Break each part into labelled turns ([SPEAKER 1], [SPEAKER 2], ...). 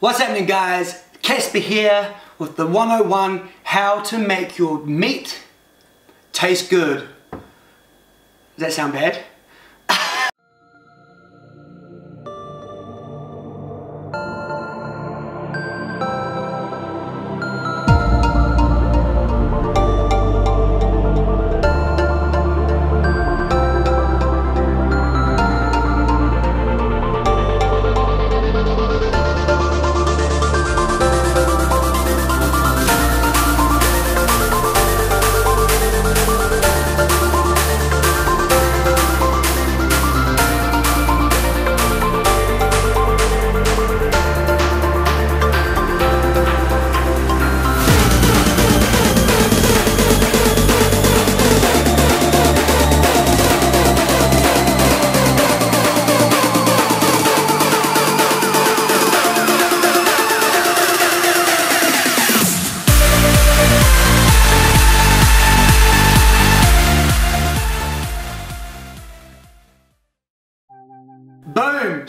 [SPEAKER 1] What's happening guys? Casper here with the 101 how to make your meat taste good. Does that sound bad?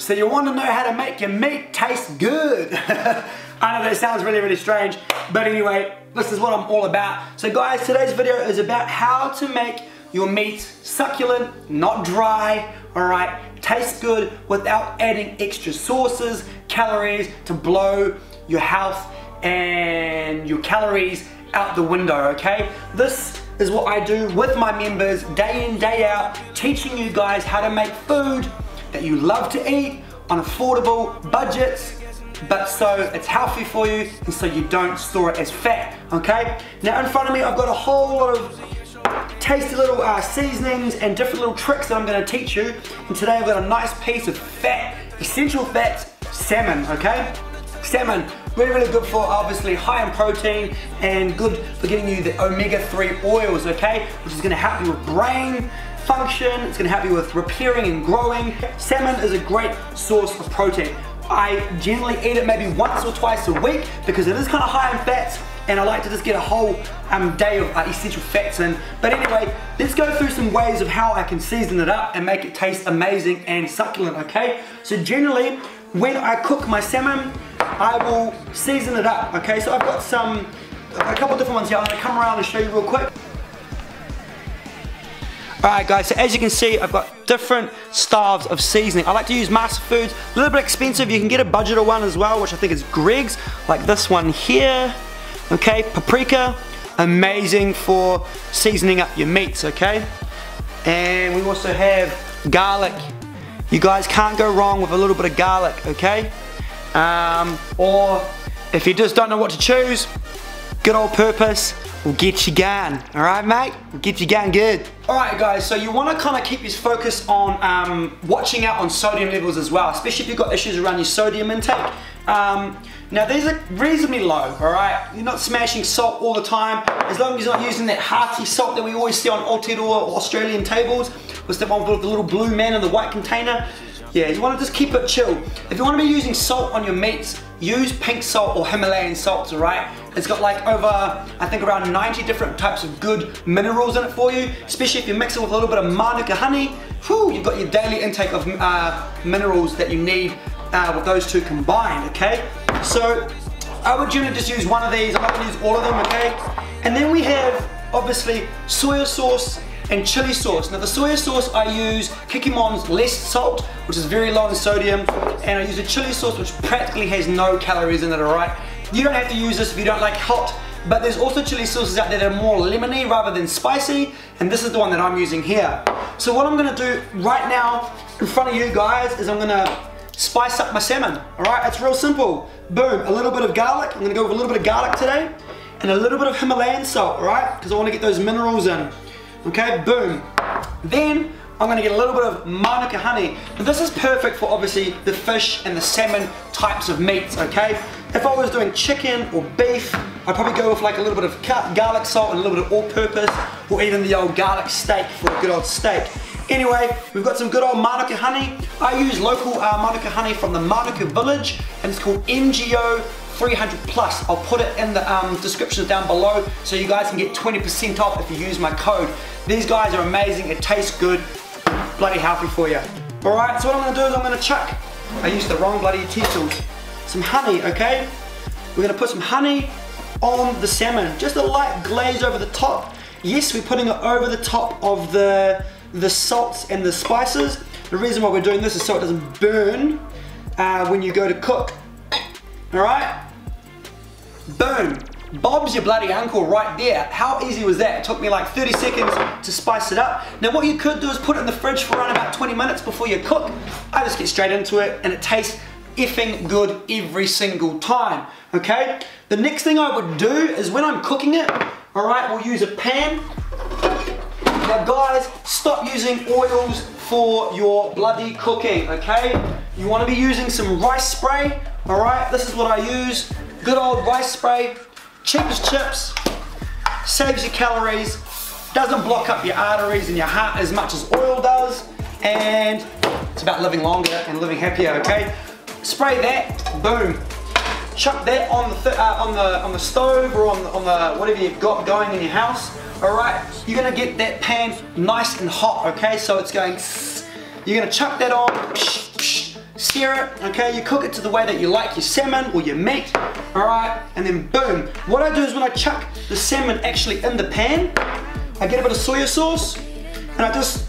[SPEAKER 1] So you want to know how to make your meat taste good. I know that sounds really, really strange, but anyway, this is what I'm all about. So guys, today's video is about how to make your meat succulent, not dry, alright, taste good without adding extra sauces, calories to blow your health and your calories out the window, okay? This is what I do with my members day in, day out, teaching you guys how to make food that you love to eat on affordable budgets, but so it's healthy for you and so you don't store it as fat, okay? Now in front of me I've got a whole lot of tasty little uh, seasonings and different little tricks that I'm gonna teach you. And today I've got a nice piece of fat, essential fats, salmon, okay? Salmon, really, really good for obviously high in protein and good for getting you the omega-3 oils, okay? Which is gonna help your brain, function, it's gonna help you with repairing and growing. Salmon is a great source of protein. I generally eat it maybe once or twice a week because it is kind of high in fats and I like to just get a whole um, day of uh, essential fats in. But anyway, let's go through some ways of how I can season it up and make it taste amazing and succulent, okay? So generally, when I cook my salmon, I will season it up, okay? So I've got some, a couple different ones here. I'm gonna come around and show you real quick. Alright guys, so as you can see, I've got different styles of seasoning. I like to use MasterFoods, a little bit expensive. You can get a budgeter one as well, which I think is Greggs, like this one here. Okay, paprika, amazing for seasoning up your meats, okay? And we also have garlic. You guys can't go wrong with a little bit of garlic, okay? Um, or if you just don't know what to choose, good old purpose, will get you going. All right, mate? We'll get you going good. All right, guys, so you wanna kinda keep your focus on um, watching out on sodium levels as well, especially if you've got issues around your sodium intake. Um, now these are reasonably low, all right? You're not smashing salt all the time, as long as you're not using that hearty salt that we always see on Aotearoa or Australian tables, with the one with the little blue man in the white container. Yeah, you wanna just keep it chill. If you wanna be using salt on your meats, use pink salt or Himalayan salts, alright? It's got like over, I think around 90 different types of good minerals in it for you, especially if you mix it with a little bit of Manuka honey, whew, you've got your daily intake of uh, minerals that you need uh, with those two combined, okay? So, I would generally just use one of these, I'm not gonna use all of them, okay? And then we have, obviously, soy sauce, and chili sauce. Now the soy sauce I use Kikkoman's less salt, which is very low in sodium, and I use a chili sauce which practically has no calories in it, alright? You don't have to use this if you don't like hot, but there's also chili sauces out there that are more lemony rather than spicy, and this is the one that I'm using here. So what I'm gonna do right now in front of you guys is I'm gonna spice up my salmon, alright? It's real simple. Boom, a little bit of garlic. I'm gonna go with a little bit of garlic today, and a little bit of Himalayan salt, alright? Because I wanna get those minerals in. Okay, boom. Then I'm gonna get a little bit of Manuka honey. Now this is perfect for obviously the fish and the salmon types of meats, okay? If I was doing chicken or beef, I'd probably go with like a little bit of cut garlic salt and a little bit of all-purpose, or even the old garlic steak for a good old steak. Anyway, we've got some good old Manuka honey. I use local uh, Manuka honey from the Manuka village, and it's called MGO 300 plus. I'll put it in the um, description down below so you guys can get 20% off if you use my code. These guys are amazing, it tastes good, bloody healthy for you. Alright, so what I'm gonna do is I'm gonna chuck, I used the wrong bloody utensils. Some honey, okay? We're gonna put some honey on the salmon. Just a light glaze over the top. Yes, we're putting it over the top of the, the salts and the spices. The reason why we're doing this is so it doesn't burn uh, when you go to cook. All right? Boom. Bob's your bloody uncle right there. How easy was that? It took me like 30 seconds to spice it up. Now what you could do is put it in the fridge for around about 20 minutes before you cook. I just get straight into it and it tastes effing good every single time, okay? The next thing I would do is when I'm cooking it, all right, we'll use a pan. Now guys, stop using oils for your bloody cooking, okay? You wanna be using some rice spray, all right? This is what I use, good old rice spray cheap as chips, saves you calories, doesn't block up your arteries and your heart as much as oil does, and it's about living longer and living happier, okay? Spray that, boom. Chuck that on the uh, on the on the stove or on the, on the whatever you've got going in your house. All right, you're gonna get that pan nice and hot, okay? So it's going. You're gonna chuck that on. Sear it, okay? You cook it to the way that you like your salmon or your meat, all right? And then boom. What I do is when I chuck the salmon actually in the pan, I get a bit of soy sauce and I just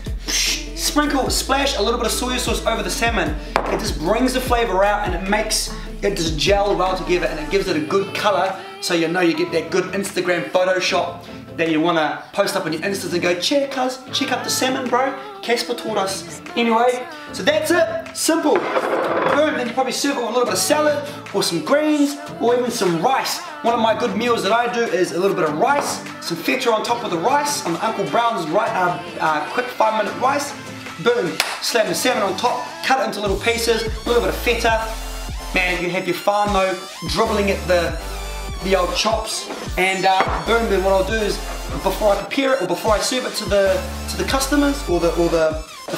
[SPEAKER 1] sprinkle, splash a little bit of soy sauce over the salmon. It just brings the flavor out and it makes it just gel well together and it gives it a good color so you know you get that good Instagram Photoshop that you want to post up on your Instas and go, check us, check up the salmon, bro. Casper taught us. Anyway, so that's it. Simple. Boom, then you probably serve it with a little bit of salad or some greens or even some rice. One of my good meals that I do is a little bit of rice, some feta on top of the rice, on Uncle Brown's right, uh, uh, quick five minute rice. Boom, slam the salmon on top, cut it into little pieces, a little bit of feta. Man, you have your whānau dribbling at the the old chops. And uh, boom then what I'll do is before I prepare it or before I serve it to the to the customers or the or the, the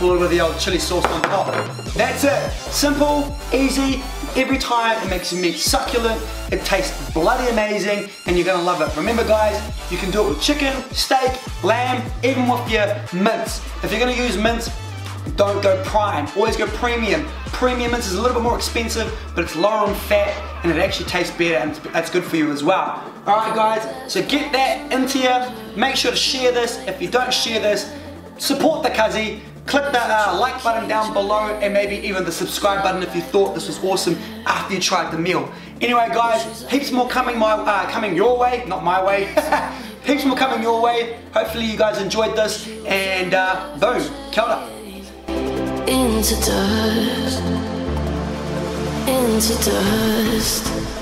[SPEAKER 1] of the old chili sauce on top. That's it. Simple, easy, every time it makes your meat succulent, it tastes bloody amazing and you're gonna love it. Remember guys, you can do it with chicken, steak, lamb, even with your mince. If you're gonna use mince, don't go prime, always go premium. Premium mince is a little bit more expensive, but it's lower in fat and it actually tastes better and that's good for you as well. Alright guys, so get that into you. Make sure to share this. If you don't share this, support the Cuzzy. Click that uh, like button down below and maybe even the subscribe button if you thought this was awesome after you tried the meal. Anyway guys, heaps more coming my uh, coming your way, not my way. heaps more coming your way. Hopefully you guys enjoyed this and uh, boom, kia
[SPEAKER 2] into dust, into dust.